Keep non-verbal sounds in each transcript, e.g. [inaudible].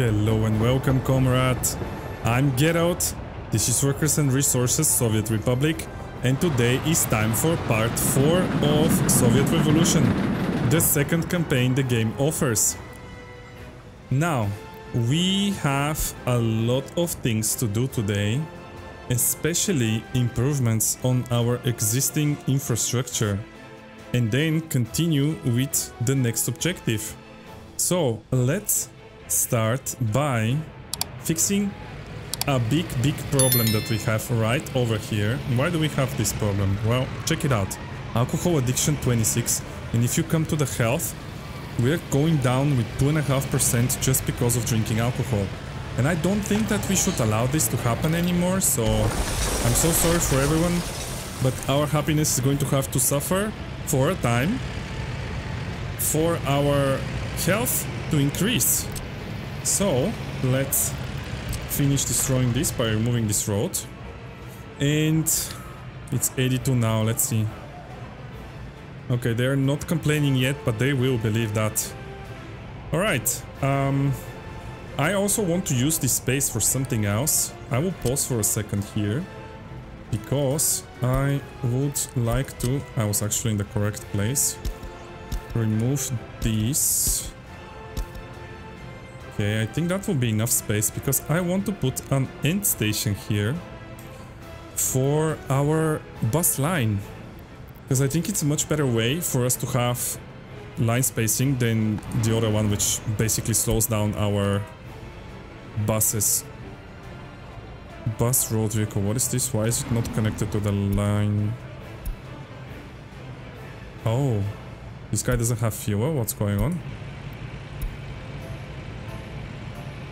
Hello and welcome, comrade. I'm Geralt. This is Workers and Resources Soviet Republic, and today is time for part 4 of Soviet Revolution, the second campaign the game offers. Now, we have a lot of things to do today, especially improvements on our existing infrastructure, and then continue with the next objective. So, let's start by fixing a big, big problem that we have right over here. Why do we have this problem? Well, check it out. Alcohol addiction 26, and if you come to the health, we're going down with 2.5% just because of drinking alcohol. And I don't think that we should allow this to happen anymore, so I'm so sorry for everyone, but our happiness is going to have to suffer for a time for our health to increase. So, let's finish destroying this by removing this road. And it's 82 now, let's see. Okay, they're not complaining yet, but they will believe that. Alright, um, I also want to use this space for something else. I will pause for a second here. Because I would like to... I was actually in the correct place. Remove these. Okay, I think that will be enough space because I want to put an end station here for our bus line. Because I think it's a much better way for us to have line spacing than the other one which basically slows down our buses. Bus road vehicle, what is this? Why is it not connected to the line? Oh, this guy doesn't have fuel, what's going on?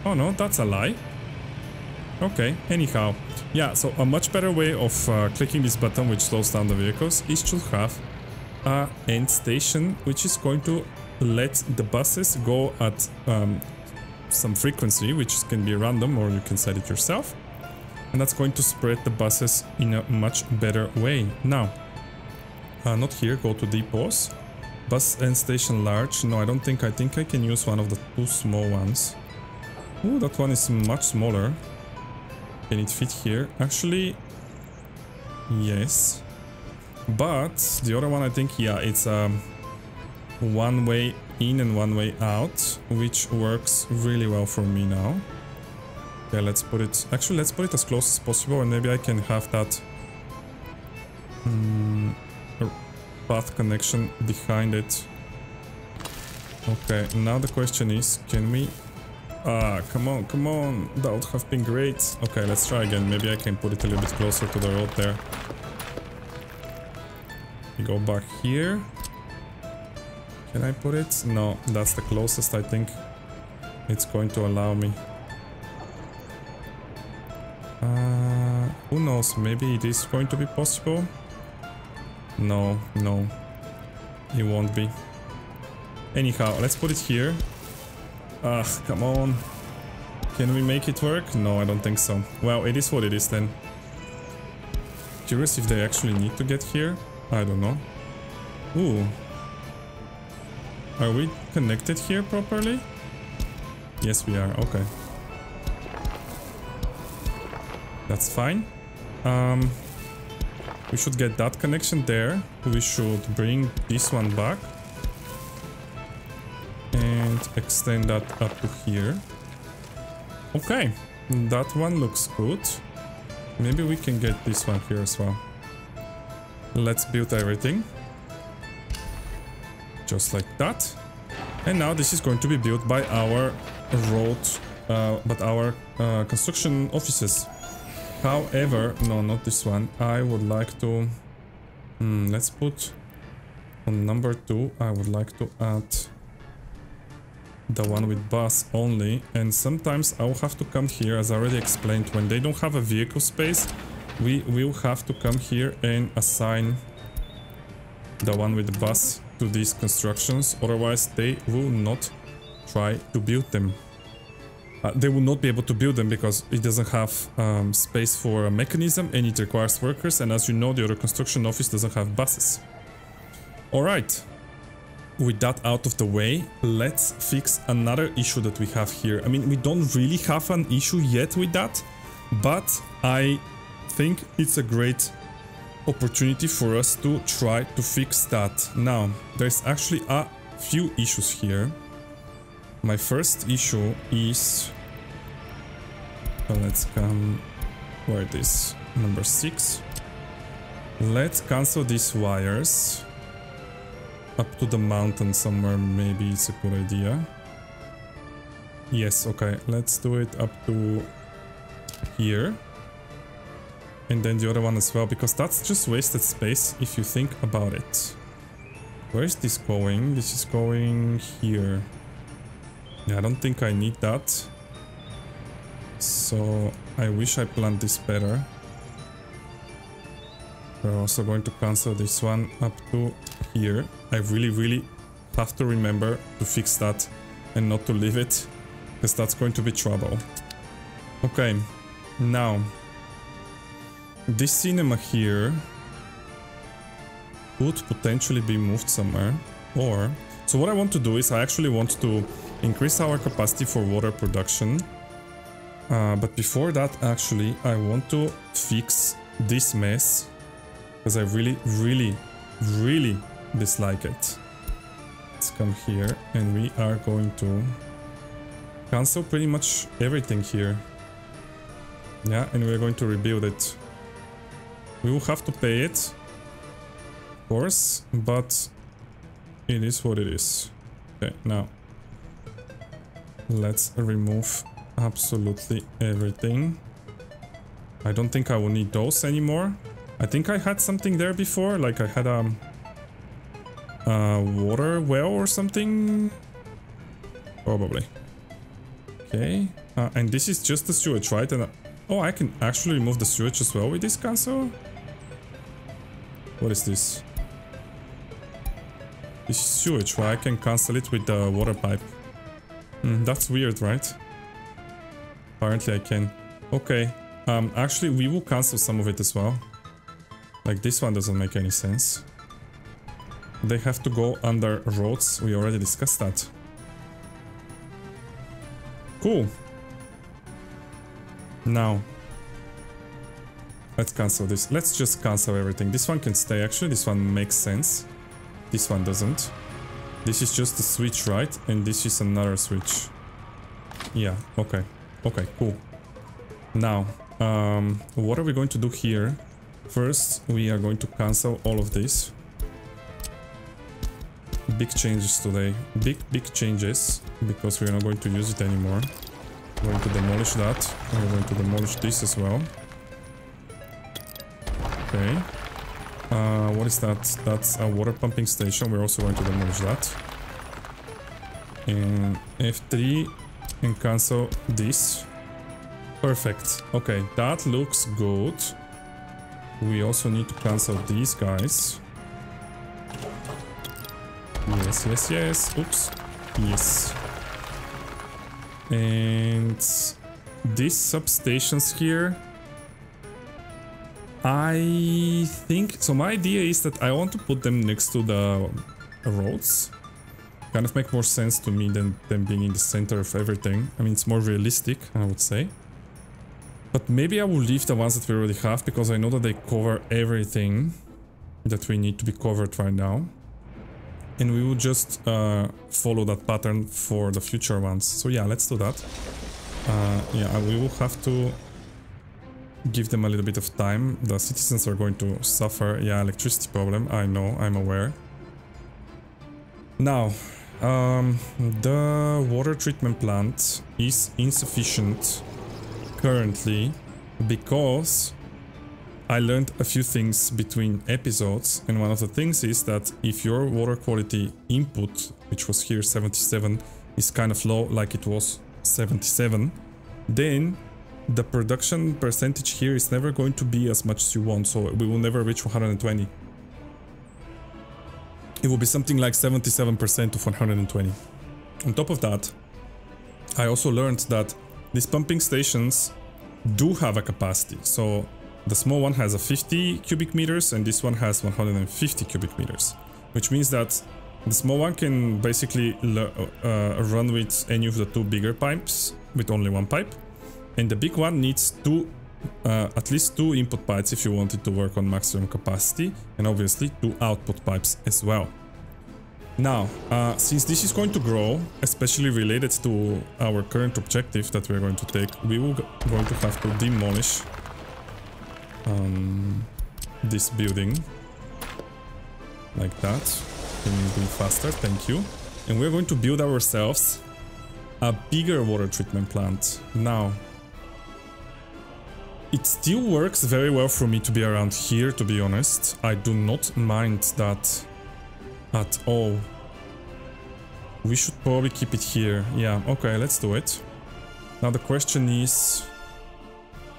Oh no, that's a lie. Okay, anyhow. Yeah, so a much better way of uh, clicking this button which slows down the vehicles is to have a end station which is going to let the buses go at um, some frequency which can be random or you can set it yourself. And that's going to spread the buses in a much better way. Now, uh, not here, go to depots. Bus end station large. No, I don't think, I think I can use one of the two small ones. Ooh, that one is much smaller. Can it fit here? Actually, yes. But the other one, I think, yeah, it's um, one way in and one way out, which works really well for me now. Okay, let's put it... Actually, let's put it as close as possible and maybe I can have that um, path connection behind it. Okay, now the question is, can we Ah, come on, come on. That would have been great. Okay, let's try again. Maybe I can put it a little bit closer to the road there. We go back here. Can I put it? No, that's the closest I think it's going to allow me. Uh, who knows, maybe it is going to be possible? No, no, it won't be. Anyhow, let's put it here. Ugh, come on. Can we make it work? No, I don't think so. Well, it is what it is then. Curious if they actually need to get here? I don't know. Ooh. Are we connected here properly? Yes, we are. Okay. That's fine. Um, we should get that connection there. We should bring this one back extend that up to here. Okay, that one looks good. Maybe we can get this one here as well. Let's build everything. Just like that. And now this is going to be built by our road, uh, but our uh, construction offices. However, no, not this one. I would like to... Hmm, let's put on number two, I would like to add the one with bus only and sometimes I'll have to come here as I already explained when they don't have a vehicle space we will have to come here and assign the one with the bus to these constructions otherwise they will not try to build them. Uh, they will not be able to build them because it doesn't have um, space for a mechanism and it requires workers and as you know the other construction office doesn't have buses. All right with that out of the way, let's fix another issue that we have here. I mean, we don't really have an issue yet with that, but I think it's a great opportunity for us to try to fix that. Now, there's actually a few issues here. My first issue is... Well, let's come... Where it is? Number 6. Let's cancel these wires. Up to the mountain somewhere, maybe it's a good idea. Yes, okay, let's do it up to here. And then the other one as well, because that's just wasted space if you think about it. Where is this going? This is going here. Yeah, I don't think I need that. So I wish I planned this better. We're also going to cancel this one up to here. I really, really have to remember to fix that and not to leave it, because that's going to be trouble. Okay, now, this cinema here could potentially be moved somewhere, or... So what I want to do is I actually want to increase our capacity for water production, uh, but before that actually I want to fix this mess, because I really, really, really dislike it. Let's come here and we are going to cancel pretty much everything here. Yeah, and we're going to rebuild it. We will have to pay it, of course, but it is what it is. Okay, now let's remove absolutely everything. I don't think I will need those anymore. I think I had something there before, like I had a, um, a water well or something. Probably. Okay, uh, and this is just the sewage, right? And Oh, I can actually remove the sewage as well with this console? What is this? This is sewage, why I can cancel it with the water pipe. Mm, that's weird, right? Apparently I can. Okay, um, actually we will cancel some of it as well. Like this one doesn't make any sense. They have to go under roads, we already discussed that. Cool. Now, let's cancel this. Let's just cancel everything. This one can stay actually. This one makes sense. This one doesn't. This is just a switch, right? And this is another switch. Yeah, okay. Okay, cool. Now, um, what are we going to do here? First, we are going to cancel all of this. Big changes today. Big, big changes. Because we're not going to use it anymore. We're going to demolish that. We're going to demolish this as well. Okay. Uh, what is that? That's a water pumping station. We're also going to demolish that. And F3 and cancel this. Perfect. Okay, that looks good. We also need to cancel these guys. Yes, yes, yes. Oops. Yes. And these substations here, I think, so my idea is that I want to put them next to the roads. Kind of make more sense to me than them being in the center of everything. I mean, it's more realistic, I would say. But maybe I will leave the ones that we already have, because I know that they cover everything that we need to be covered right now and we will just uh, follow that pattern for the future ones. So yeah, let's do that. Uh, yeah, we will have to give them a little bit of time. The citizens are going to suffer. Yeah, electricity problem. I know, I'm aware. Now, um, the water treatment plant is insufficient currently because I learned a few things between episodes and one of the things is that if your water quality input, which was here 77, is kind of low like it was 77, then the production percentage here is never going to be as much as you want, so we will never reach 120. It will be something like 77% of 120. On top of that, I also learned that these pumping stations do have a capacity, so the small one has a 50 cubic meters and this one has 150 cubic meters, which means that The small one can basically uh, run with any of the two bigger pipes with only one pipe. And the big one needs two, uh, at least two input pipes if you want it to work on maximum capacity. And obviously two output pipes as well. Now, uh, since this is going to grow, especially related to our current objective that we're going to take, we will going to have to demolish um, this building like that. Can you do it faster? Thank you. And we're going to build ourselves a bigger water treatment plant. Now, it still works very well for me to be around here, to be honest. I do not mind that at all. We should probably keep it here. Yeah, okay, let's do it. Now the question is...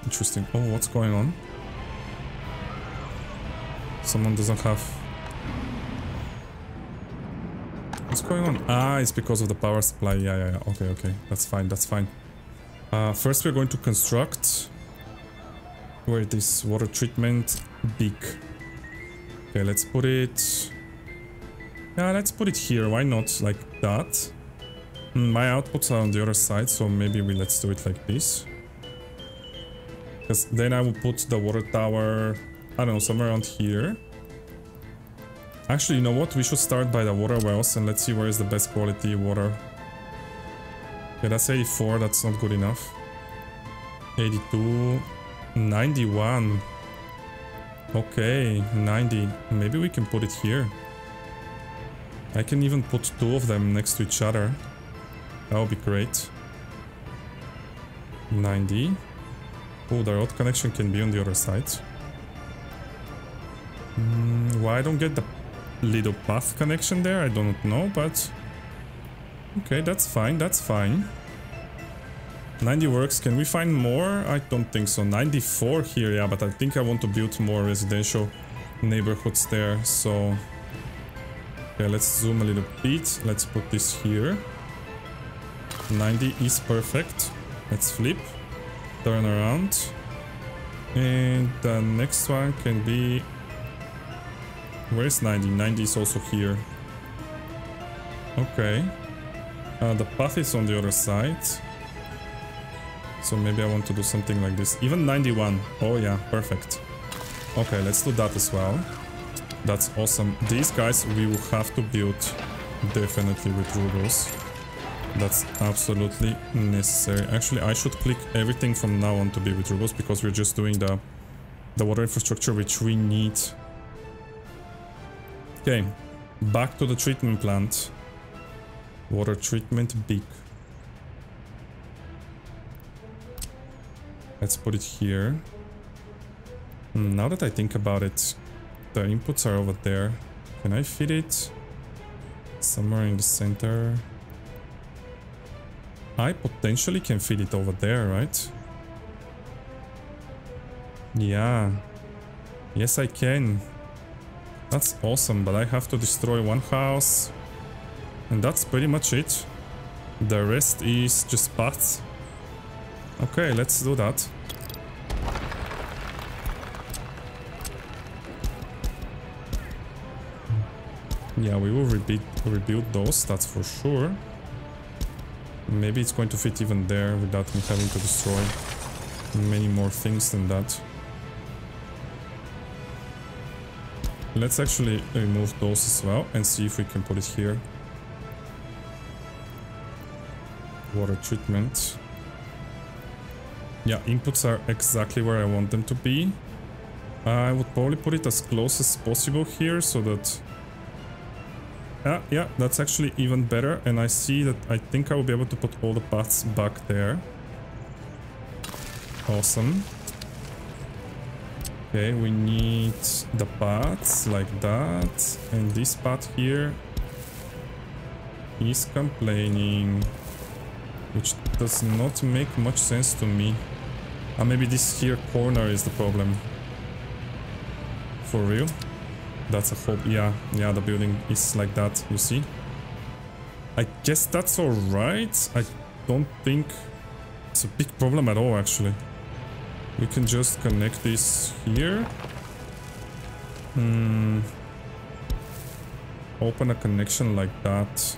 Interesting. Oh, what's going on? Someone doesn't have... What's going on? Ah, it's because of the power supply. Yeah, yeah, yeah. Okay, okay. That's fine, that's fine. Uh, first we're going to construct where this water treatment big. Okay, let's put it... Yeah, let's put it here. Why not like that? Hmm, my outputs are on the other side, so maybe we let's do it like this. Because then I will put the water tower, I don't know, somewhere around here. Actually, you know what? We should start by the water wells and let's see where is the best quality water. Okay, that's 84, that's not good enough. 82, 91. Okay, 90. Maybe we can put it here. I can even put two of them next to each other. That would be great. 90. Oh, the road connection can be on the other side. Mm, why I don't get the little path connection there, I don't know, but... Okay, that's fine, that's fine. 90 works. Can we find more? I don't think so. 94 here, yeah, but I think I want to build more residential neighborhoods there, so... Okay, let's zoom a little bit. Let's put this here. 90 is perfect. Let's flip. Turn around. And the next one can be... Where's 90? 90 is also here. Okay. Uh, the path is on the other side. So maybe I want to do something like this. Even 91. Oh yeah, perfect. Okay, let's do that as well. That's awesome. These guys we will have to build definitely with rubles. That's absolutely necessary. Actually, I should click everything from now on to be with rubles because we're just doing the, the water infrastructure which we need. Okay, back to the treatment plant. Water treatment big. Let's put it here. Now that I think about it, the inputs are over there. Can I fit it somewhere in the center? I potentially can fit it over there, right? Yeah. Yes, I can. That's awesome, but I have to destroy one house. And that's pretty much it. The rest is just paths. Okay, let's do that. Yeah, we will rebuild, rebuild those, that's for sure. Maybe it's going to fit even there without me having to destroy many more things than that. Let's actually remove those as well and see if we can put it here. Water treatment. Yeah, inputs are exactly where I want them to be. I would probably put it as close as possible here so that yeah, yeah, that's actually even better. And I see that I think I will be able to put all the paths back there. Awesome. Okay, we need the paths like that. And this path here is complaining. Which does not make much sense to me. Ah, maybe this here corner is the problem. For real? That's a hope. Yeah, yeah, the building is like that, you see? I guess that's alright. I don't think it's a big problem at all, actually. We can just connect this here. Hmm. open a connection like that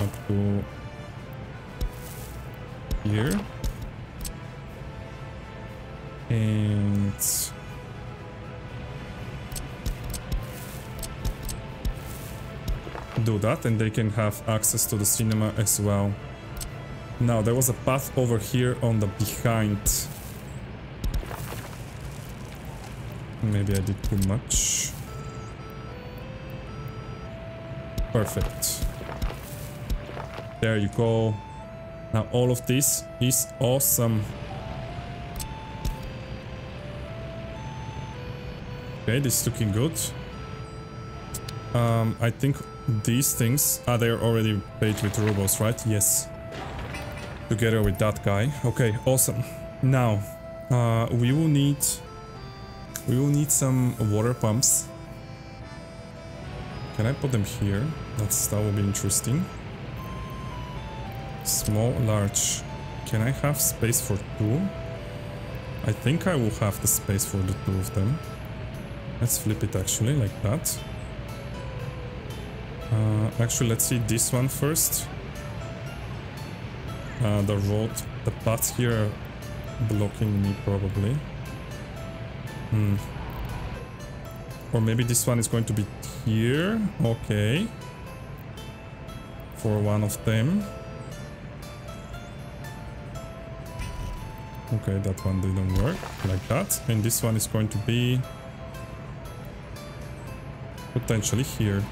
up to here. And do that and they can have access to the cinema as well. Now there was a path over here on the behind. Maybe I did too much. Perfect. There you go. Now all of this is awesome. Okay, this is looking good. Um, I think these things are they already paid with rubles, right? Yes. Together with that guy. Okay, awesome. Now, uh, we will need we will need some water pumps. Can I put them here? That's that will be interesting. Small, large. Can I have space for two? I think I will have the space for the two of them. Let's flip it actually, like that. Uh, actually, let's see this one first. Uh, the road, the paths here blocking me probably. Hmm. Or maybe this one is going to be here. Okay. For one of them. Okay, that one didn't work. Like that. And this one is going to be... Potentially here.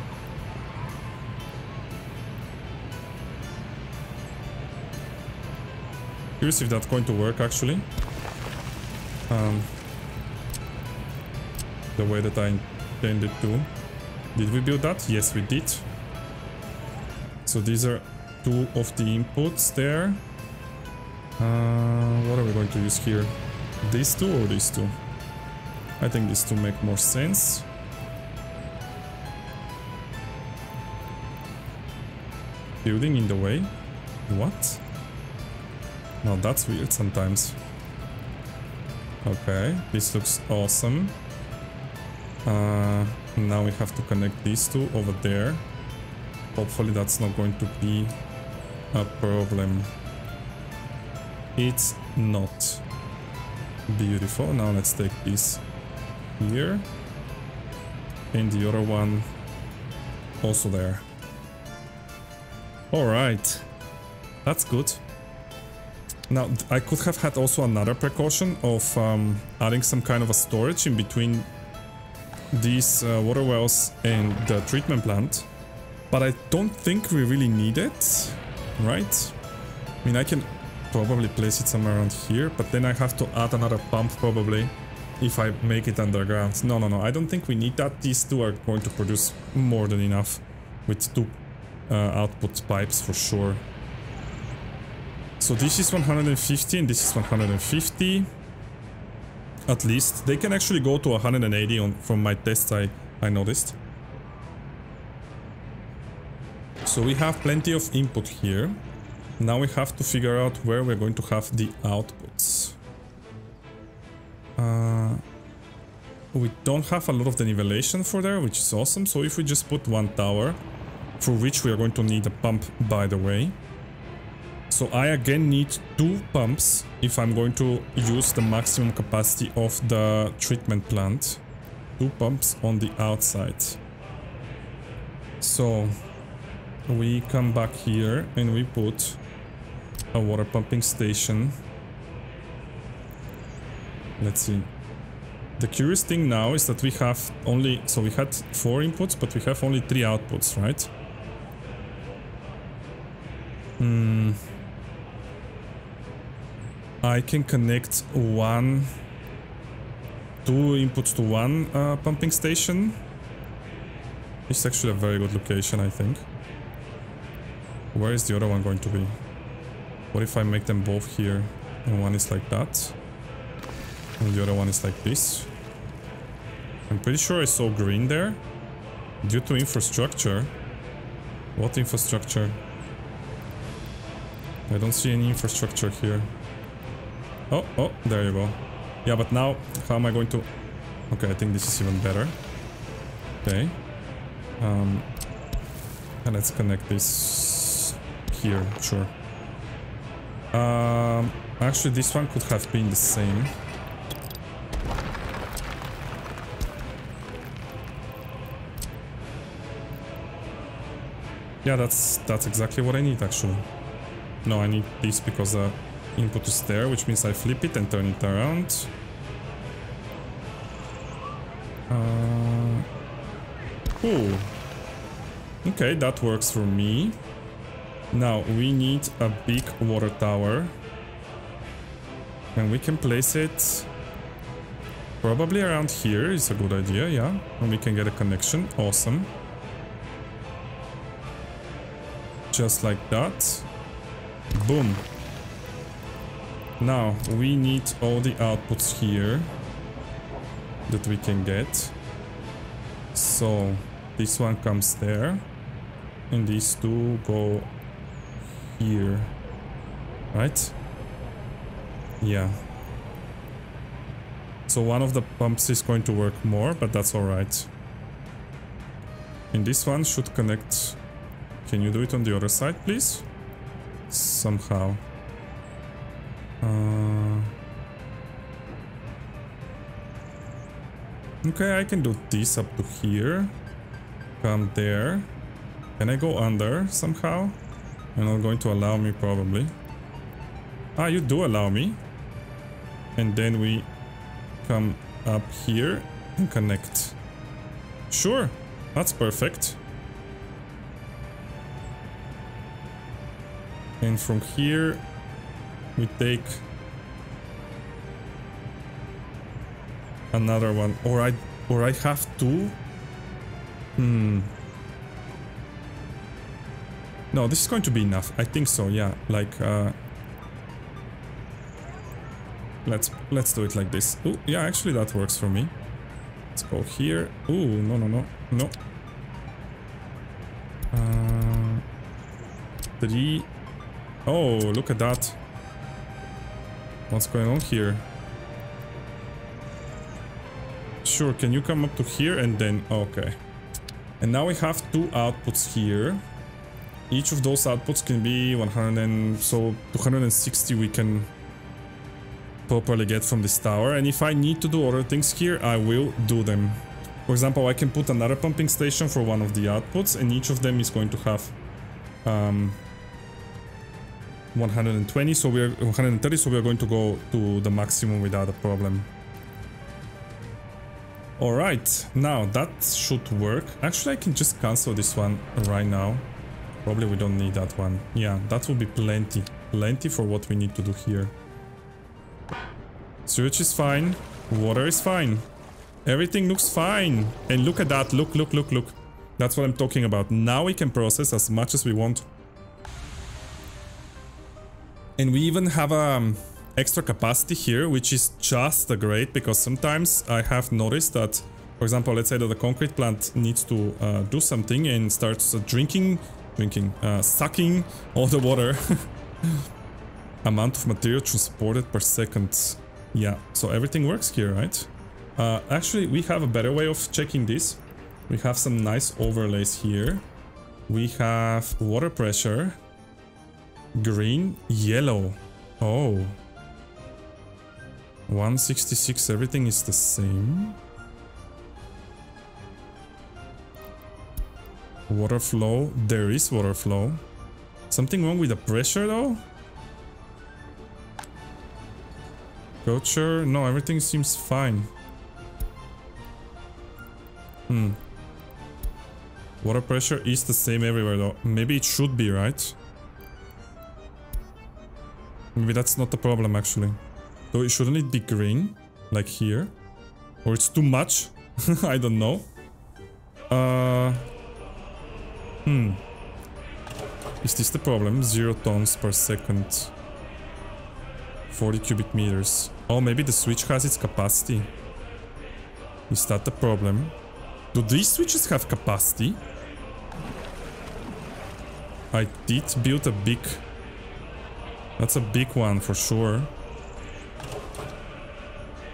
Curious if that's going to work actually. Um, the way that I intended to. Did we build that? Yes, we did. So these are two of the inputs there. Uh, what are we going to use here? These two or these two? I think these two make more sense. Building in the way? What? Now that's weird sometimes. Okay, this looks awesome. Uh, now we have to connect these two over there. Hopefully that's not going to be a problem. It's not. Beautiful. Now let's take this here. And the other one also there. Alright. That's good. Now, I could have had also another precaution of um, adding some kind of a storage in between these uh, water wells and the treatment plant. But I don't think we really need it, right? I mean, I can probably place it somewhere around here, but then I have to add another pump probably if I make it underground. No, no, no, I don't think we need that. These two are going to produce more than enough with two uh, output pipes for sure. So this is 150 and this is 150. At least. They can actually go to 180 on, from my tests I, I noticed. So we have plenty of input here. Now we have to figure out where we're going to have the outputs. Uh, we don't have a lot of the nivellation for there, which is awesome. So if we just put one tower, for which we are going to need a pump, by the way. So I again need two pumps if I'm going to use the maximum capacity of the treatment plant. Two pumps on the outside. So we come back here and we put a water pumping station. Let's see. The curious thing now is that we have only, so we had four inputs, but we have only three outputs, right? Hmm. I can connect one, two inputs to one uh, pumping station. It's actually a very good location, I think. Where is the other one going to be? What if I make them both here? And one is like that. And the other one is like this. I'm pretty sure I saw green there. Due to infrastructure. What infrastructure? I don't see any infrastructure here. Oh, oh, there you go. Yeah, but now, how am I going to... Okay, I think this is even better. Okay. Um, and let's connect this here, sure. Um, actually, this one could have been the same. Yeah, that's that's exactly what I need actually. No, I need this because the input is there, which means I flip it and turn it around. Uh, cool. Okay, that works for me. Now, we need a big water tower. And we can place it probably around here is a good idea, yeah. And we can get a connection. Awesome. Just like that. Boom. Now, we need all the outputs here that we can get. So, this one comes there. And these two go here. Right? Yeah. So one of the pumps is going to work more, but that's alright. And this one should connect... Can you do it on the other side, please? Somehow. Uh... Okay, I can do this up to here. Come there. Can I go under somehow? You're not going to allow me probably. Ah, you do allow me. And then we come up here and connect. Sure, that's perfect. And from here we take another one. Or I or I have two? Hmm. No, this is going to be enough. I think so, yeah. Like, uh... Let's, let's do it like this. Oh, yeah, actually that works for me. Let's go here. Oh, no, no, no, no. Uh, three. Oh, look at that. What's going on here? Sure, can you come up to here and then... Okay. And now we have two outputs here. Each of those outputs can be 100 and... So 260 we can properly get from this tower. And if I need to do other things here, I will do them. For example, I can put another pumping station for one of the outputs and each of them is going to have um, 120, so we're 130, so we're going to go to the maximum without a problem. Alright, now that should work. Actually, I can just cancel this one right now. Probably we don't need that one. Yeah, that will be plenty. Plenty for what we need to do here. Sewage is fine. Water is fine. Everything looks fine. And look at that. Look, look, look, look. That's what I'm talking about. Now we can process as much as we want. And we even have. Um, extra capacity here, which is just great because sometimes I have noticed that, for example, let's say that the concrete plant needs to uh, do something and starts drinking, drinking, uh, sucking all the water. [laughs] Amount of material transported per second. Yeah, so everything works here, right? Uh, actually, we have a better way of checking this. We have some nice overlays here. We have water pressure, green, yellow. Oh, 166, everything is the same. Water flow, there is water flow. Something wrong with the pressure though? Culture, no, everything seems fine. Hmm. Water pressure is the same everywhere though. Maybe it should be, right? Maybe that's not the problem actually. So shouldn't it be green? Like here? Or it's too much? [laughs] I don't know. Uh, hmm. Is this the problem? Zero tons per second. 40 cubic meters. Oh, maybe the switch has its capacity. Is that the problem? Do these switches have capacity? I did build a big... That's a big one for sure.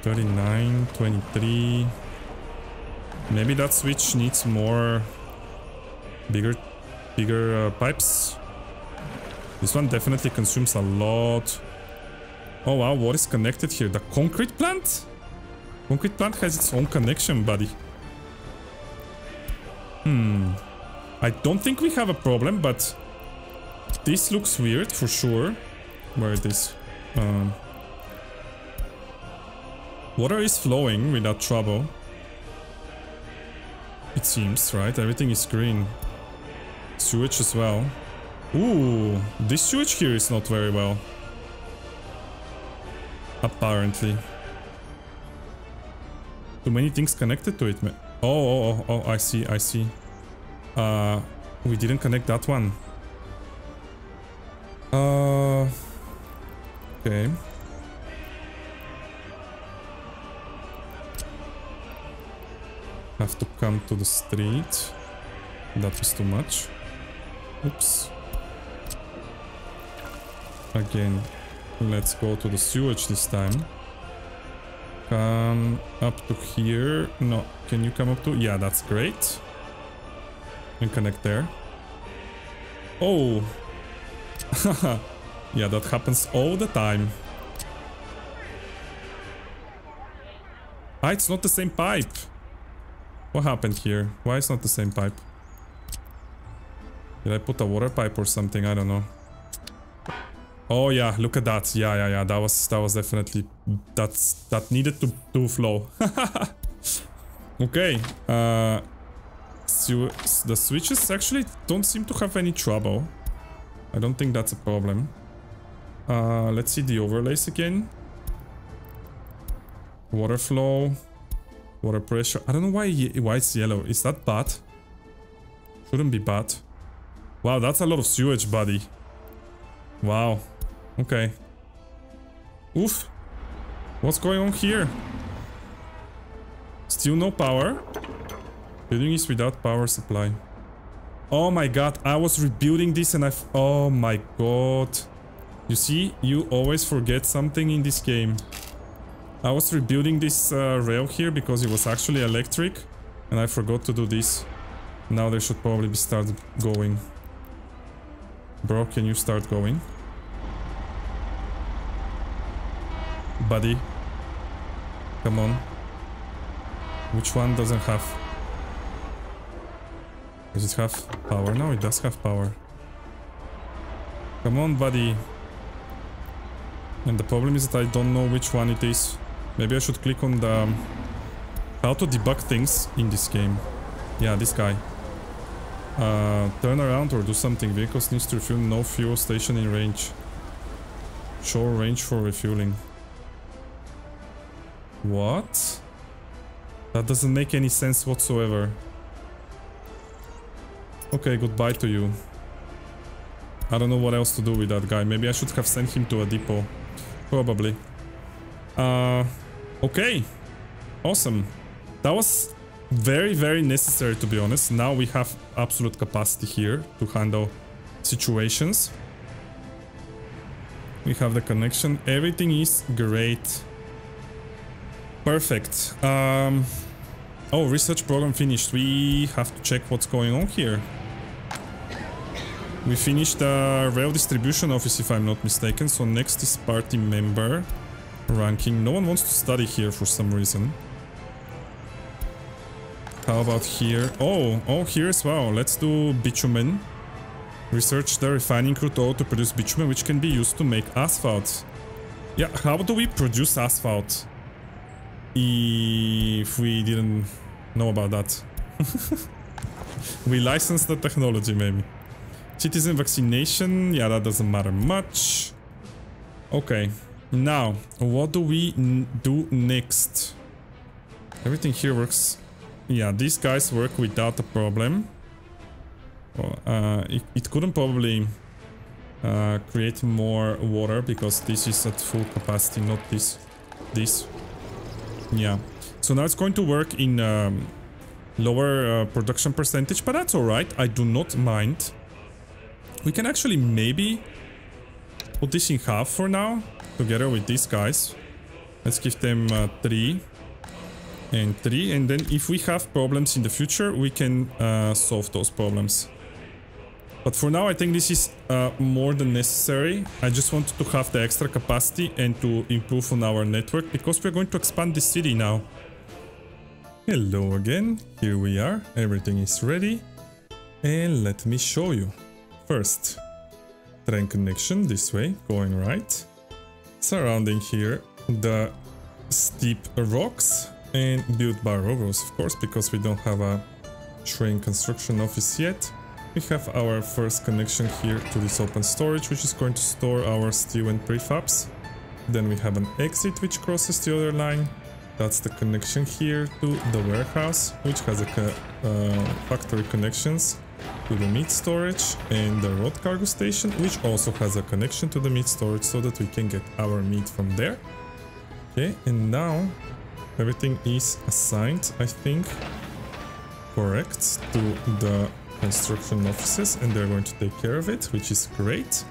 39, 23. Maybe that switch needs more Bigger, bigger uh, pipes. This one definitely consumes a lot. Oh wow, what is connected here? The concrete plant? Concrete plant has its own connection, buddy. Hmm. I don't think we have a problem, but this looks weird for sure. Where this Um, water is flowing without trouble. It seems, right? Everything is green. Sewage as well. Ooh, this sewage here is not very well. Apparently. Too many things connected to it. Oh, oh, oh, oh, I see, I see. Uh, we didn't connect that one. Uh, okay. Have to come to the street. That was too much. Oops. Again, let's go to the sewage this time. Come up to here. No, can you come up to... Yeah, that's great. And connect there. Oh! [laughs] yeah, that happens all the time. Ah, it's not the same pipe. What happened here? Why is not the same pipe? Did I put a water pipe or something? I don't know. Oh yeah, look at that. Yeah, yeah, yeah. That was that was definitely that's that needed to to flow. [laughs] okay. Uh so the switches actually don't seem to have any trouble. I don't think that's a problem. Uh let's see the overlays again. Water flow. Water pressure. I don't know why why it's yellow. Is that bad? Shouldn't be bad. Wow, that's a lot of sewage, buddy. Wow. Okay. Oof. What's going on here? Still no power. Building is without power supply. Oh my god, I was rebuilding this and I... Oh my god. You see, you always forget something in this game. I was rebuilding this uh, rail here because it was actually electric. And I forgot to do this. Now they should probably be started going. Bro, can you start going? buddy. Come on. Which one doesn't have... Does it have power? No, it does have power. Come on, buddy. And the problem is that I don't know which one it is. Maybe I should click on the... How to debug things in this game. Yeah, this guy. Uh, turn around or do something. Vehicles needs to refuel. No fuel station in range. Show range for refueling. What? That doesn't make any sense whatsoever. Okay, goodbye to you. I don't know what else to do with that guy. Maybe I should have sent him to a depot. Probably. Uh, okay. Awesome. That was very, very necessary to be honest. Now we have absolute capacity here to handle situations. We have the connection. Everything is great. Perfect. Um, oh, research program finished. We have to check what's going on here. We finished the rail distribution office, if I'm not mistaken. So next is party member ranking. No one wants to study here for some reason. How about here? Oh, oh, here as well. Let's do bitumen. Research the refining crude oil to produce bitumen, which can be used to make asphalt. Yeah, how do we produce asphalt? if we didn't know about that. [laughs] we license the technology maybe. Citizen vaccination, yeah, that doesn't matter much. Okay, now, what do we do next? Everything here works. Yeah, these guys work without a problem. Uh, it, it, couldn't probably uh, create more water because this is at full capacity, not this. This. Yeah. So now it's going to work in um, lower uh, production percentage, but that's alright. I do not mind. We can actually maybe put this in half for now, together with these guys. Let's give them uh, 3 and 3, and then if we have problems in the future, we can uh, solve those problems. But for now, I think this is uh, more than necessary. I just wanted to have the extra capacity and to improve on our network because we're going to expand the city now. Hello again, here we are, everything is ready. And let me show you. First, train connection this way, going right. Surrounding here the steep rocks and built by Rogos, of course, because we don't have a train construction office yet. We have our first connection here to this open storage, which is going to store our steel and prefabs. Then we have an exit which crosses the other line. That's the connection here to the warehouse, which has a uh, factory connections to the meat storage and the road cargo station, which also has a connection to the meat storage so that we can get our meat from there. Okay, and now everything is assigned, I think, correct to the construction offices and they're going to take care of it, which is great.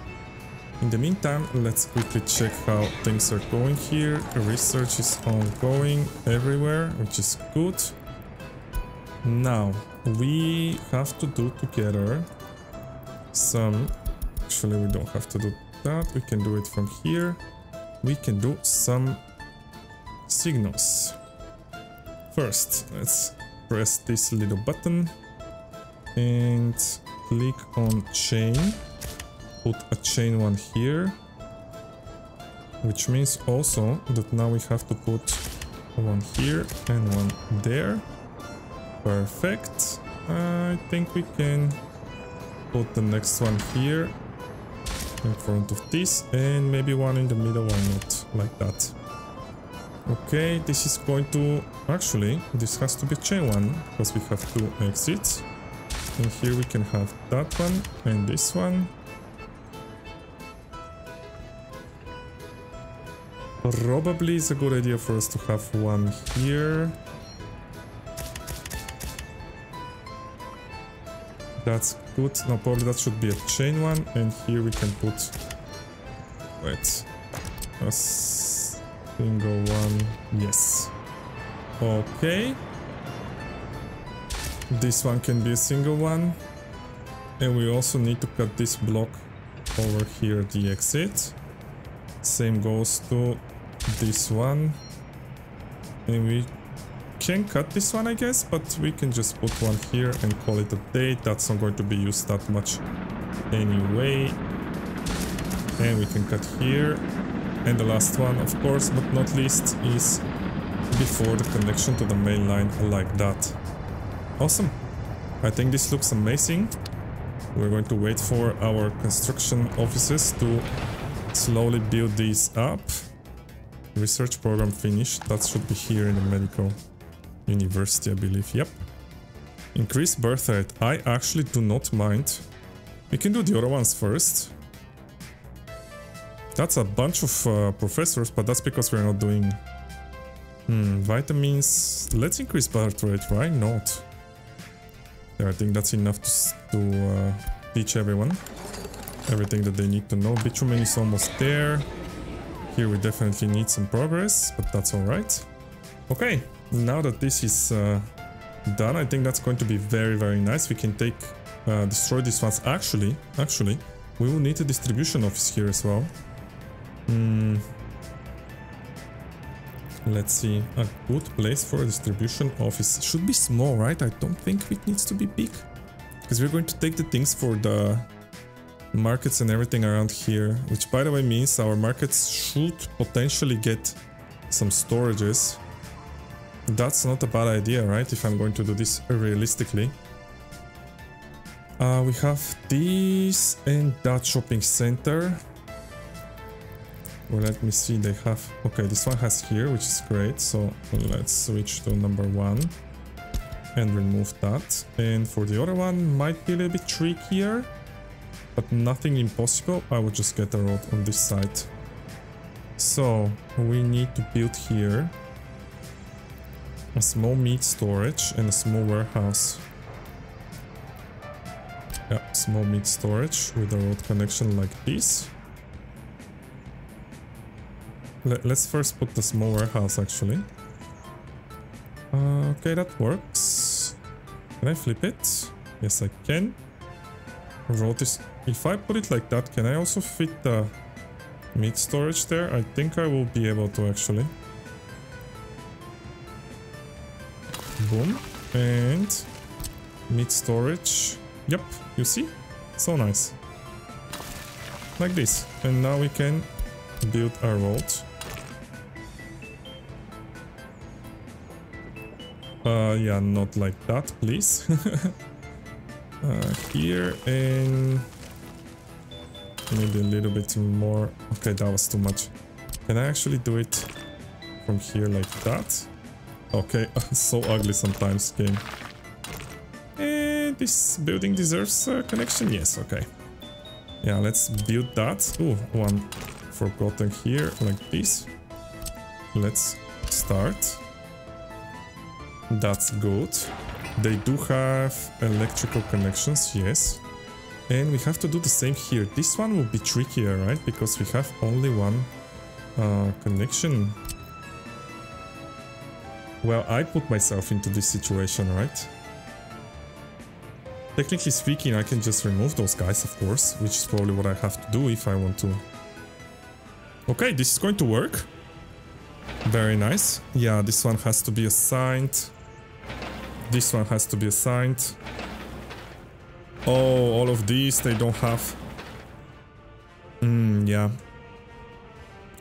In the meantime, let's quickly check how things are going here. Research is ongoing everywhere, which is good. Now, we have to do together some... Actually, we don't have to do that. We can do it from here. We can do some signals. First, let's press this little button and click on chain. Put a chain one here. Which means also that now we have to put one here and one there. Perfect. I think we can put the next one here in front of this and maybe one in the middle, why not, like that. Okay, this is going to... Actually, this has to be chain one, because we have two exits. And here we can have that one and this one. Probably is a good idea for us to have one here. That's good. No, probably that should be a chain one. And here we can put... Wait. A single one. Yes. Okay. This one can be a single one. And we also need to cut this block over here, the exit. Same goes to this one. And we can cut this one, I guess, but we can just put one here and call it a day. That's not going to be used that much anyway. And we can cut here. And the last one, of course, but not least, is before the connection to the main line like that. Awesome. I think this looks amazing. We're going to wait for our construction offices to slowly build these up. Research program finished. That should be here in the medical university, I believe. Yep. Increase birth rate. I actually do not mind. We can do the other ones first. That's a bunch of uh, professors, but that's because we're not doing... Hmm, vitamins... Let's increase birth rate, why not? Yeah, I think that's enough to, to uh, teach everyone everything that they need to know. Bitumen is almost there. Here we definitely need some progress, but that's alright. Okay, now that this is uh, done, I think that's going to be very, very nice. We can take, uh, destroy these ones. Actually, actually, we will need a distribution office here as well. Hmm. Let's see, a good place for a distribution office. Should be small, right? I don't think it needs to be big. Because we're going to take the things for the markets and everything around here. Which by the way means our markets should potentially get some storages. That's not a bad idea, right? If I'm going to do this realistically. Uh, we have this and that shopping center. Well, let me see, they have... Okay, this one has here, which is great. So let's switch to number one and remove that. And for the other one, might be a little bit trickier, but nothing impossible. I will just get a road on this side. So we need to build here a small meat storage and a small warehouse. Yeah, small meat storage with a road connection like this. Let, us first put the small warehouse actually. Uh, okay, that works. Can I flip it? Yes, I can. road is... If I put it like that, can I also fit the meat storage there? I think I will be able to actually. Boom. And meat storage. Yep, you see? So nice. Like this. And now we can build our road. Uh, yeah, not like that, please. [laughs] uh, here and maybe a little bit more. Okay, that was too much. Can I actually do it from here like that? Okay, [laughs] so ugly sometimes, game. And this building deserves a connection? Yes, okay. Yeah, let's build that. Oh, one forgotten here, like this. Let's start. That's good. They do have electrical connections, yes. And we have to do the same here. This one will be trickier, right? Because we have only one uh, connection. Well, I put myself into this situation, right? Technically speaking, I can just remove those guys, of course, which is probably what I have to do if I want to. Okay, this is going to work. Very nice. Yeah, this one has to be assigned. This one has to be assigned. Oh, all of these, they don't have... Hmm, yeah.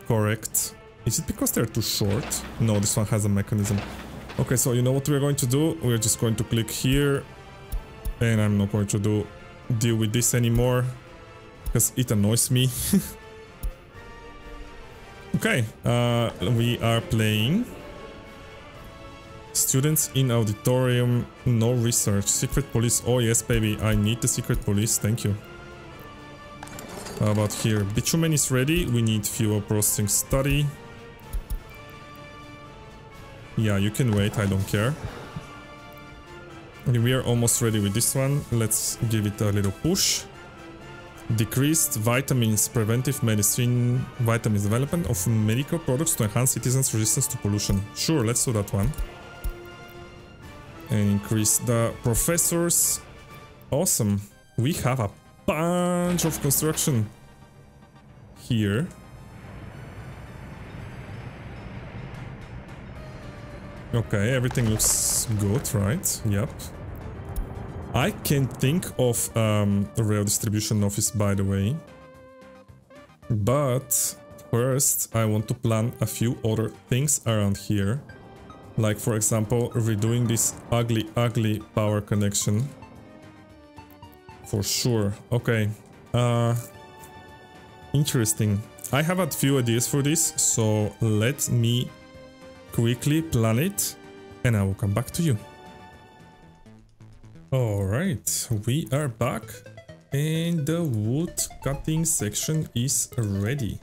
Correct. Is it because they're too short? No, this one has a mechanism. Okay, so you know what we're going to do? We're just going to click here. And I'm not going to do deal with this anymore. Because it annoys me. [laughs] okay, uh, we are playing Students in auditorium, no research. Secret police. Oh yes, baby, I need the secret police. Thank you. How about here? Bitumen is ready. We need fuel processing study. Yeah, you can wait. I don't care. We are almost ready with this one. Let's give it a little push. Decreased vitamins, preventive medicine, vitamins development of medical products to enhance citizens' resistance to pollution. Sure, let's do that one and increase the professors. Awesome. We have a bunch of construction here. Okay, everything looks good, right? Yep. I can think of um, a rail distribution office, by the way. But first, I want to plan a few other things around here. Like for example, redoing this ugly, ugly power connection. For sure. Okay. Uh, interesting. I have a few ideas for this, so let me quickly plan it and I will come back to you. Alright, we are back and the wood cutting section is ready.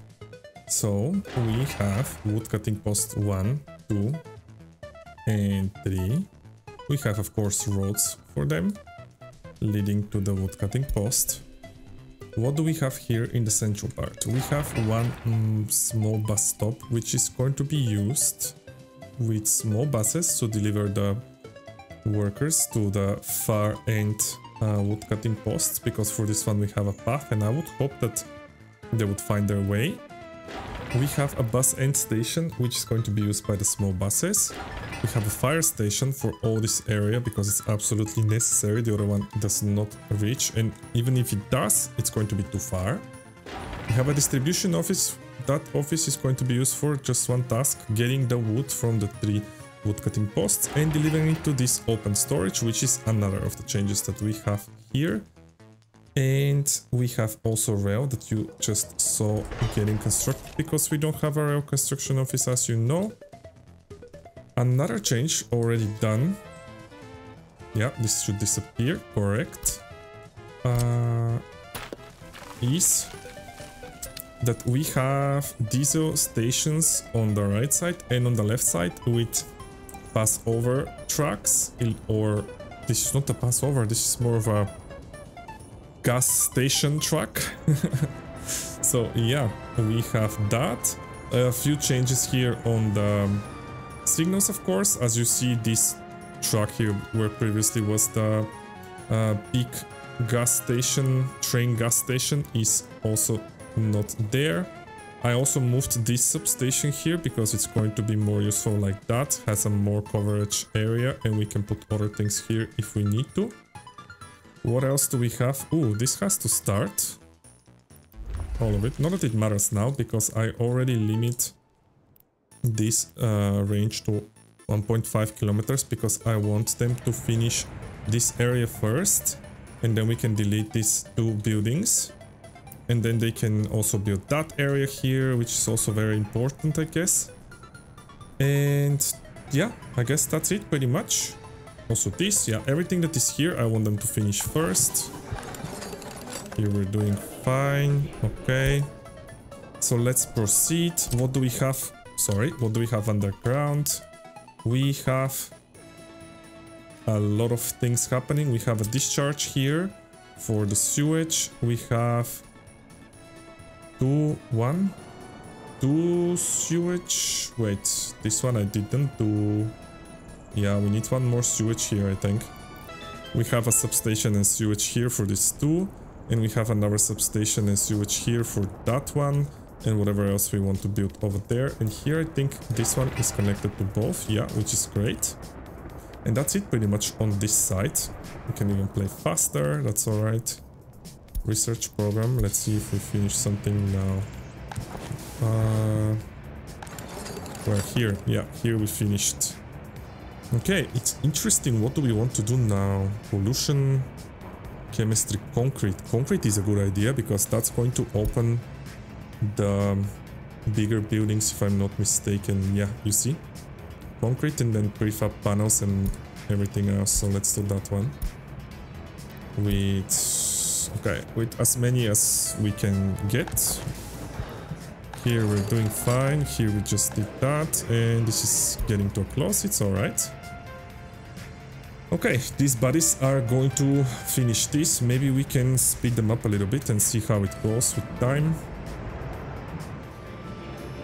So we have wood cutting post 1, 2, and 3. We have of course roads for them, leading to the wood cutting post. What do we have here in the central part? We have one mm, small bus stop which is going to be used with small buses to deliver the workers to the far end uh, woodcutting posts because for this one we have a path and I would hope that they would find their way we have a bus end station, which is going to be used by the small buses. We have a fire station for all this area because it's absolutely necessary. The other one does not reach. And even if it does, it's going to be too far. We have a distribution office. That office is going to be used for just one task, getting the wood from the three woodcutting posts and delivering it to this open storage, which is another of the changes that we have here. And we have also rail that you just saw getting constructed because we don't have a rail construction office as you know. Another change already done. Yeah, this should disappear, correct. Uh, is that we have diesel stations on the right side and on the left side with passover trucks or this is not a passover this is more of a gas station truck. [laughs] so yeah, we have that. A few changes here on the signals, of course. As you see, this truck here, where previously was the uh, big gas station, train gas station is also not there. I also moved this substation here because it's going to be more useful like that. Has a more coverage area and we can put other things here if we need to. What else do we have? Ooh, this has to start. All of it. Not that it matters now because I already limit this uh, range to 1.5 kilometers because I want them to finish this area first and then we can delete these two buildings and then they can also build that area here which is also very important I guess. And yeah I guess that's it pretty much. Also this yeah everything that is here I want them to finish first. Here we're doing fine okay. So let's proceed. What do we have? Sorry what do we have underground? We have a lot of things happening. We have a discharge here for the sewage. We have two, one, two sewage. Wait, this one I didn't do. Yeah, we need one more sewage here, I think. We have a substation and sewage here for this two. And we have another substation and sewage here for that one. And whatever else we want to build over there. And here I think this one is connected to both. Yeah, which is great. And that's it pretty much on this side. We can even play faster, that's alright. Research program, let's see if we finish something now. Uh, well, here, yeah, here we finished. Okay, it's interesting, what do we want to do now? Pollution, chemistry, concrete. Concrete is a good idea because that's going to open the bigger buildings if I'm not mistaken. Yeah, you see? concrete and then prefab panels and everything else. So let's do that one. With okay, with as many as we can get. Here we're doing fine. Here we just did that, and this is getting too close. It's all right. Okay, these buddies are going to finish this. Maybe we can speed them up a little bit and see how it goes with time.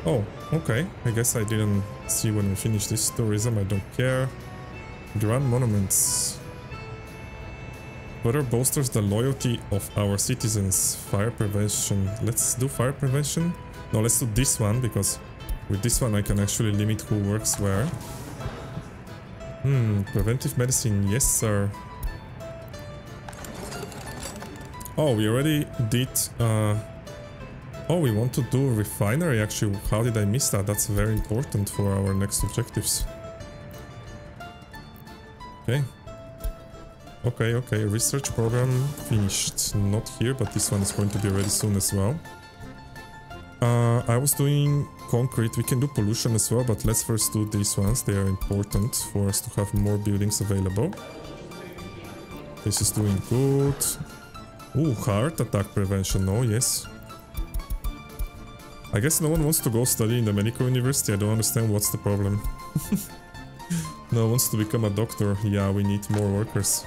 Oh, okay. I guess I didn't see when we finish this tourism. I don't care. Grand monuments. Further bolsters the loyalty of our citizens. Fire prevention. Let's do fire prevention. No, let's do this one because with this one I can actually limit who works where. Hmm, preventive medicine. Yes, sir. Oh, we already did uh, Oh, we want to do refinery actually. How did I miss that? That's very important for our next objectives. Okay. Okay, okay. Research program finished. Not here, but this one is going to be ready soon as well. Uh, I was doing concrete. We can do pollution as well, but let's first do these ones. They are important for us to have more buildings available. This is doing good. Ooh, heart attack prevention. Oh, yes. I guess no one wants to go study in the medical university. I don't understand what's the problem. [laughs] no one wants to become a doctor. Yeah, we need more workers.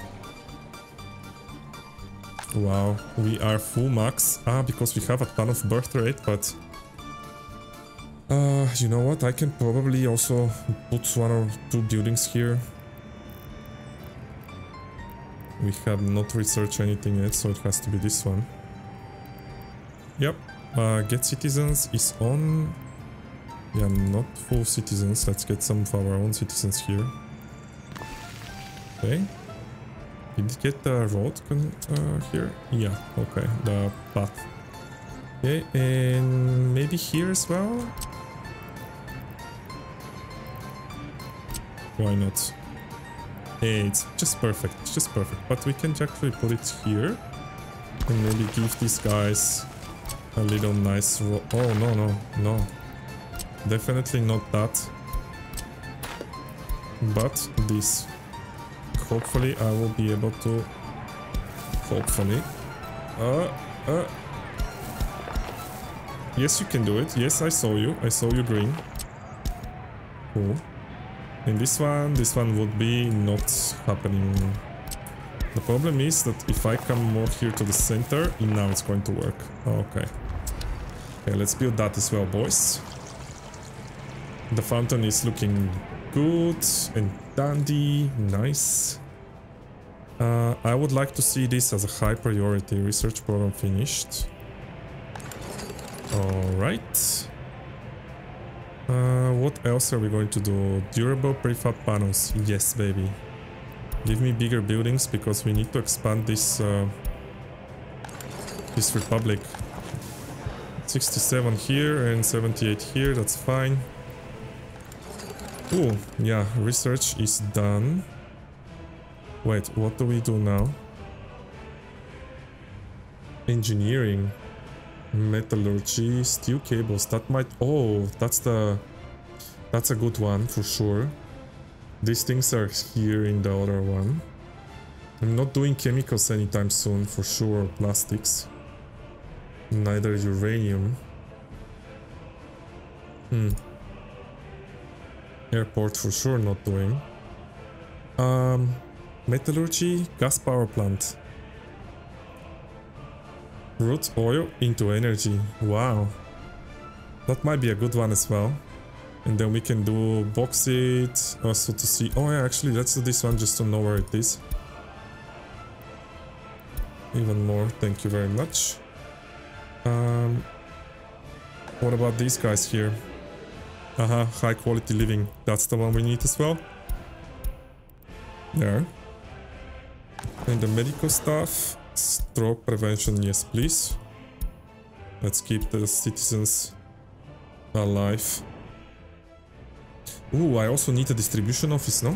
Wow, we are full max. Ah, because we have a ton of birth rate, but... Uh, you know what? I can probably also put one or two buildings here. We have not researched anything yet, so it has to be this one. Yep, uh, get citizens is on. Yeah, not full citizens. Let's get some of our own citizens here. Okay. Did we get the road uh, here? Yeah, okay, the path. Okay, and maybe here as well? Why not? Hey, it's just perfect, it's just perfect. But we can actually put it here. And maybe give these guys a little nice Oh, no, no, no. Definitely not that. But this. Hopefully I will be able to... Hopefully. Uh, uh. Yes, you can do it. Yes, I saw you. I saw you green. Cool. In this one, this one would be not happening the problem is that if I come more here to the center, now it's going to work. Okay. Okay, let's build that as well, boys. The fountain is looking good and dandy. Nice. Uh, I would like to see this as a high priority. Research program finished. Alright. Uh, what else are we going to do? Durable prefab panels. Yes, baby. Give me bigger buildings because we need to expand this uh, this republic. 67 here and 78 here, that's fine. Oh, yeah, research is done. Wait, what do we do now? Engineering. Metallurgy, steel cables, that might... Oh, that's the... That's a good one, for sure. These things are here in the other one. I'm not doing chemicals anytime soon, for sure, plastics. Neither uranium. Hmm. Airport for sure not doing. Um, metallurgy, gas power plant. Root oil into energy. Wow. That might be a good one as well. And then we can do bauxite also to see... Oh yeah, actually let's do this one just to know where it is. Even more, thank you very much. Um, what about these guys here? Aha, high quality living. That's the one we need as well. There. And the medical stuff. Stroke prevention, yes please. Let's keep the citizens alive. Ooh, I also need a distribution office, no?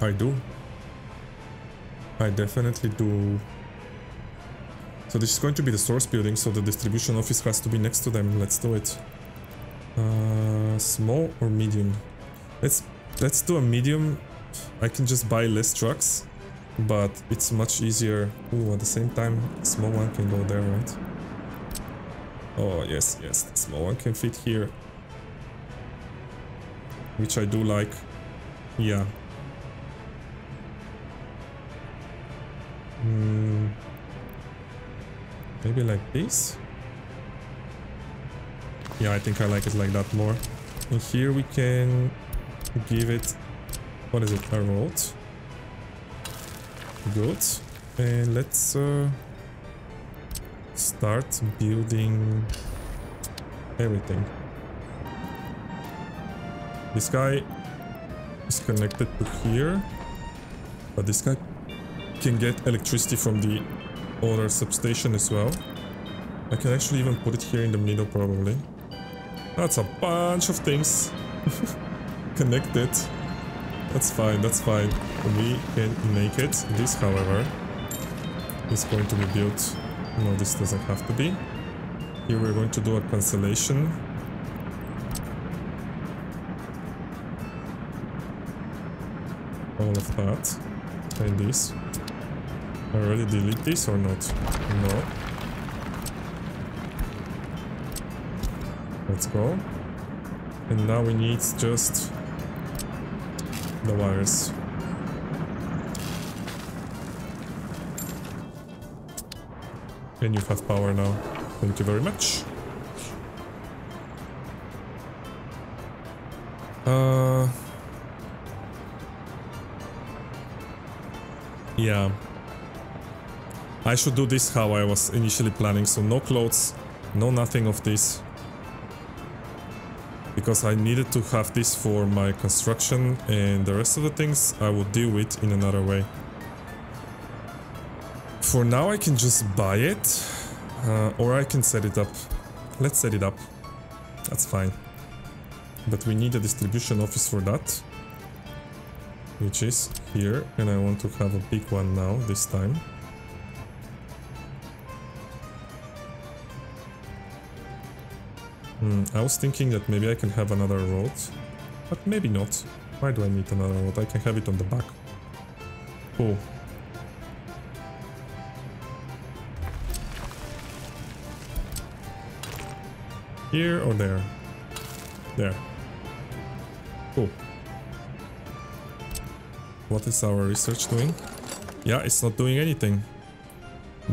I do. I definitely do. So this is going to be the source building, so the distribution office has to be next to them. Let's do it. Uh, small or medium? Let's let's do a medium. I can just buy less trucks but it's much easier. Ooh, at the same time, small one can go there, right? Oh, yes, yes, the small one can fit here. Which I do like. Yeah. Hmm. Maybe like this? Yeah, I think I like it like that more. And here we can give it... What is it? A road? Good. And let's uh, start building everything. This guy is connected to here, but this guy can get electricity from the other substation as well. I can actually even put it here in the middle probably. That's a bunch of things [laughs] connected. That's fine, that's fine. We can make it. This, however, is going to be built. No, this doesn't have to be. Here we're going to do a cancellation. All of that. And this. I already delete this or not? No. Let's go. And now we need just the wires. And you have power now. Thank you very much. Uh... Yeah. I should do this how I was initially planning, so no clothes, no nothing of this because I needed to have this for my construction and the rest of the things I will deal with in another way. For now I can just buy it uh, or I can set it up. Let's set it up. That's fine. But we need a distribution office for that. Which is here and I want to have a big one now this time. Hmm, I was thinking that maybe I can have another road, but maybe not. Why do I need another road? I can have it on the back. Cool. Here or there? There. Cool. What is our research doing? Yeah, it's not doing anything.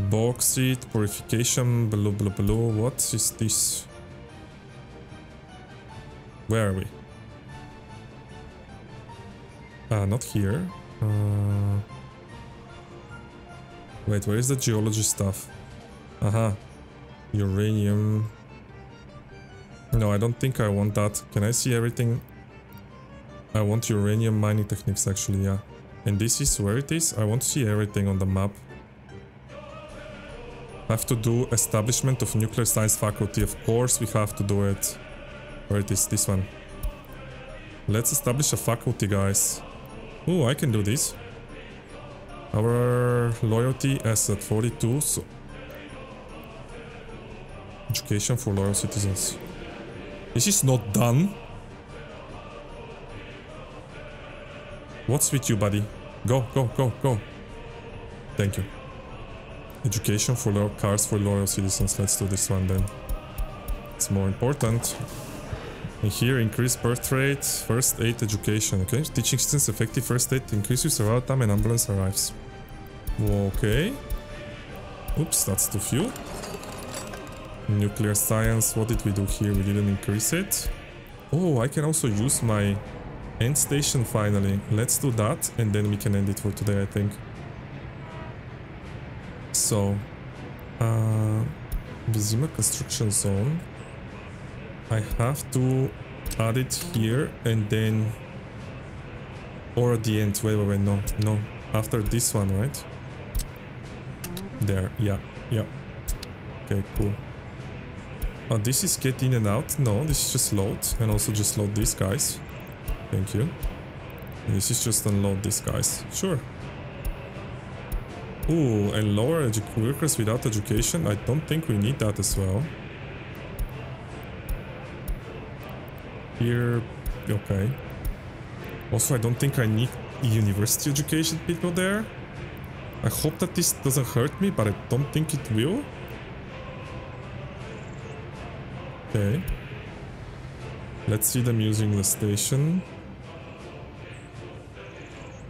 Bauxite, purification, blah blah blah. What is this? Where are we? Uh, not here. Uh, wait, where is the geology stuff? Aha. Uh -huh. Uranium. No, I don't think I want that. Can I see everything? I want uranium mining techniques actually, yeah. And this is where it is? I want to see everything on the map. Have to do establishment of nuclear science faculty. Of course we have to do it. Where it is? This one. Let's establish a faculty, guys. Oh, I can do this. Our loyalty is at 42, so... Education for loyal citizens. This is not done. What's with you, buddy? Go, go, go, go. Thank you. Education for loyal cars for loyal citizens. Let's do this one then. It's more important. And here, increase birth rate, first aid education, okay? Teaching students effective first aid increases survival time and ambulance arrives. Okay. Oops, that's too few. Nuclear science, what did we do here? We didn't increase it. Oh, I can also use my end station finally. Let's do that and then we can end it for today, I think. So, uh, Vizima construction zone. I have to add it here and then... Or at the end, wait, wait, wait, no, no. After this one, right? There, yeah, yeah. Okay, cool. Oh, this is get in and out? No, this is just load. And also just load these guys. Thank you. And this is just unload these guys. Sure. Ooh, and lower workers without education? I don't think we need that as well. Here, okay. Also, I don't think I need university education people there. I hope that this doesn't hurt me, but I don't think it will. Okay. Let's see them using the station.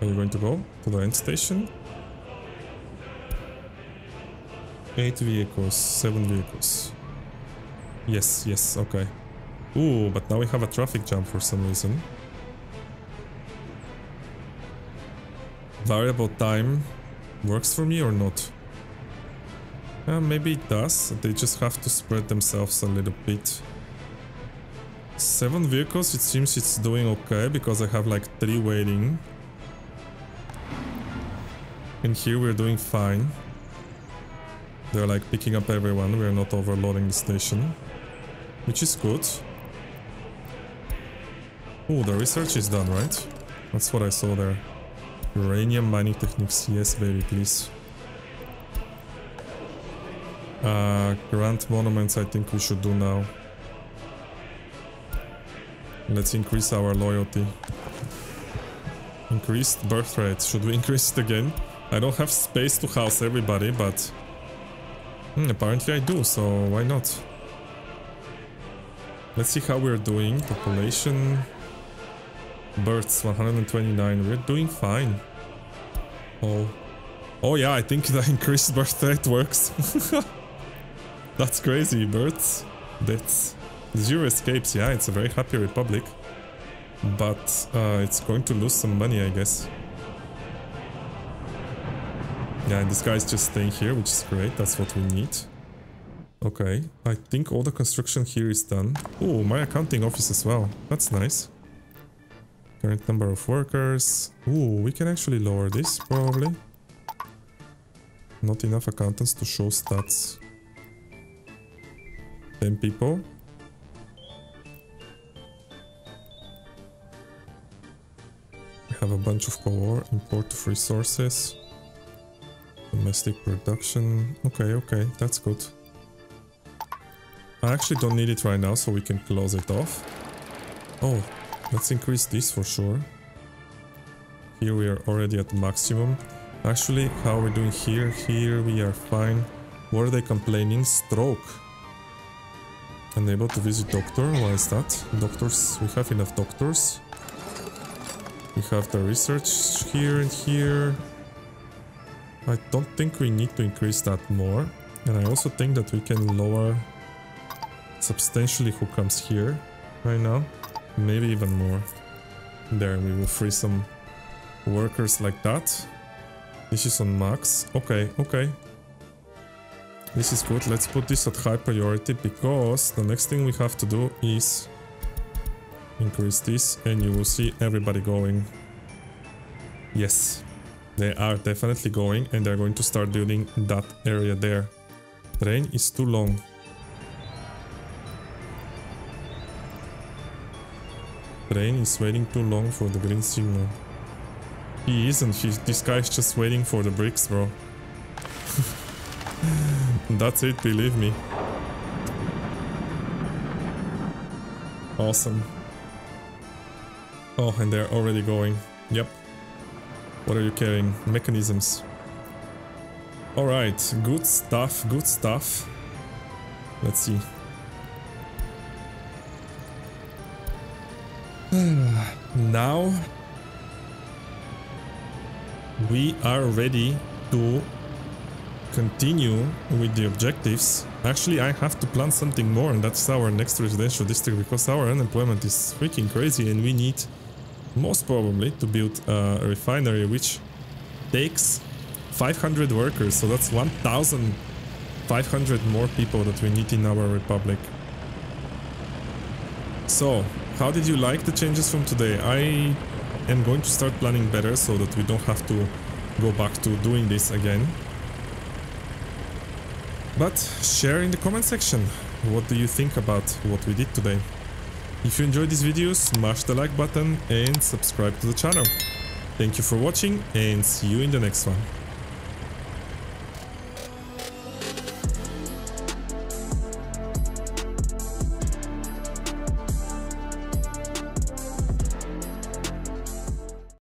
Are you going to go to the end station? 8 vehicles, 7 vehicles. Yes, yes, okay. Ooh, but now we have a traffic jam for some reason. Variable time works for me or not? Uh, maybe it does, they just have to spread themselves a little bit. Seven vehicles, it seems it's doing okay because I have like three waiting. And here we're doing fine. They're like picking up everyone, we're not overloading the station. Which is good. Oh, the research is done, right? That's what I saw there. Uranium mining techniques, yes baby, please. Uh, grand monuments I think we should do now. Let's increase our loyalty. Increased birth rate. Should we [laughs] increase it again? I don't have space to house everybody, but... Hmm, apparently I do, so why not? Let's see how we're doing. Population... Births 129. We're doing fine. Oh. Oh yeah, I think [laughs] the increased birth rate works. [laughs] That's crazy. Births, deaths. Zero escapes. Yeah, it's a very happy republic. But uh, it's going to lose some money, I guess. Yeah, and this guy's just staying here, which is great. That's what we need. Okay, I think all the construction here is done. Oh, my accounting office as well. That's nice. Current number of workers. Ooh, we can actually lower this, probably. Not enough accountants to show stats. 10 people. We have a bunch of core import of resources. Domestic production. Okay, okay, that's good. I actually don't need it right now, so we can close it off. Oh, Let's increase this for sure. Here we are already at maximum. Actually, how are we doing here? Here we are fine. What are they complaining? Stroke. Unable to visit doctor? Why is that? Doctors, we have enough doctors. We have the research here and here. I don't think we need to increase that more. And I also think that we can lower substantially who comes here right now. Maybe even more. There, we will free some workers like that. This is on max. Okay, okay. This is good. Let's put this at high priority because the next thing we have to do is increase this and you will see everybody going. Yes, they are definitely going and they're going to start building that area there. Train is too long. Train is waiting too long for the green signal. He isn't, He's, this guy is just waiting for the bricks, bro. [laughs] That's it, believe me. Awesome. Oh, and they're already going. Yep. What are you carrying? Mechanisms. Alright, good stuff, good stuff. Let's see. Hmm, now we are ready to continue with the objectives. Actually, I have to plan something more and that's our next residential district because our unemployment is freaking crazy and we need most probably to build a refinery which takes 500 workers so that's 1500 more people that we need in our republic so how did you like the changes from today i am going to start planning better so that we don't have to go back to doing this again but share in the comment section what do you think about what we did today if you enjoyed these videos, smash the like button and subscribe to the channel. Thank you for watching and see you in the next one.